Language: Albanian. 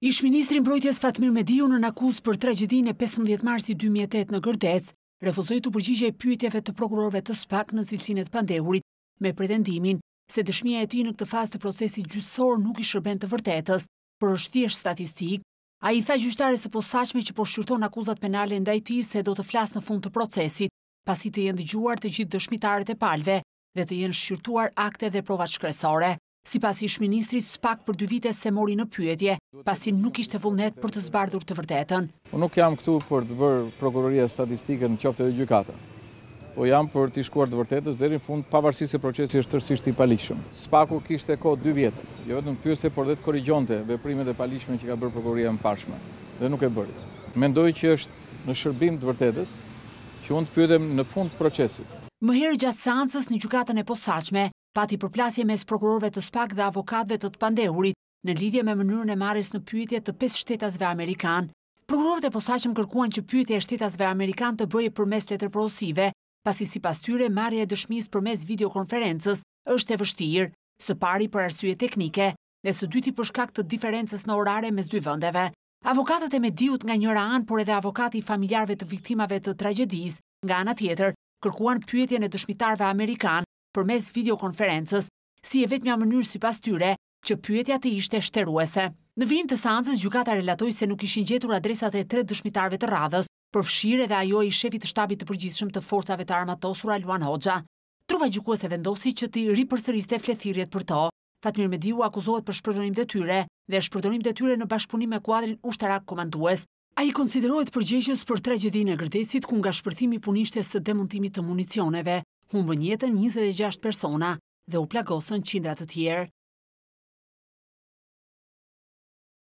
Ish-ministri i Mbrojtjes Fatmir Mediu nën akuzë për tragjedinë e pesëmbëdhjetë marsit dy mijë e tetë në Gërdec, refuzoi t'u përgjigjej pyetjeve të prokurorëve të spak në cilësinë e të pandehurit, me pretendimin se dëshmia e tij në këtë fazë të procesit gjyqësor nuk i shërben të vërtetës, por është thjesht statistikë. Ai i tha gjyqtares së posaçme që po shqyrton akuzat penale ndaj tij se do të flasë në fund të procesit, pasi të jenë dëgjuar të gjithë dëshmitarët e palëve dhe të jenë shqyrtuar aktet dhe provat shkresore. Sipas ish-ministrit, spak për dy vite s'e mori në pyetje, pasi nuk kishte vullnet për të zbardhur të vërtetën. Unë nuk jam këtu për të bërë prokuroria statistikë në qoftë dhe gjykata, po jam për t'i shkuar të vërtetës deri në fund, pavarësisht se procesi është tërësisht i paligjshëm. Spaku kishte kohë dy vjet, jo vetëm të më pyeste, por dhe të korrigjonte veprimet e paligjshme që ka bërë prokuroria e mëparshme, dhe nuk e bëri. Mendoj që është në shërbim të vërtetës që unë të pyetem në fund të procesit. Më herët gjatë seancës në gjykatën e posaçme, pati përplasje mes prokurorëve të spak dhe avokatëve të të pandehurit në lidhje me mënyrën e marrjes në pyetje të pesë shtetasve amerikanë. Prokurorët e posaçëm kërkuan që pyetja e shtetasve amerikanë të bëhej përmes letërporosive, pasi sipas tyre marrja e dëshmisë përmes videokonferencës është e vështirë, së pari për arsye teknike dhe së dyti për shkak të diferencës në orare mes dy vendeve. Avokatët e Mediut nga njëra anë, por edhe avokati i familjarëve të viktimave të tragjedisë nga ana tjetër, kërkuan pyetjen e dëshmitarëve amerikanë përmes videokonferencës, si e vetmja mënyrë sipas tyre, që pyetja të ishte shteruese. Në vijim të seancës, gjykata relatoi se nuk ishin gjetur adresat e tre dëshmitarëve të radhës, përfshirë edhe ajo e ish-shefit të Shtabit të Përgjithshëm të Forcave të Armatosura Luan Hoxha. Trupa gjykuese vendosi që t'i ripërsëriste fletëthirrjet për to. Fatmir Mediu akuzohet për shpërdorim detyre dhe shpërdorim detyre në bashkëpunim me kuadrin ushtarak komandues. Ai konsiderohet përgjegjës për tragjedinë e Gërdecit ku nga shpërthimi i punishtes së demontimit të municioneve, humbën jetën njëzet e gjashtë persona dhe u plagosën qindra të tjerë.